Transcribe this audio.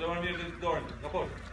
Put the one at the door. Kapot.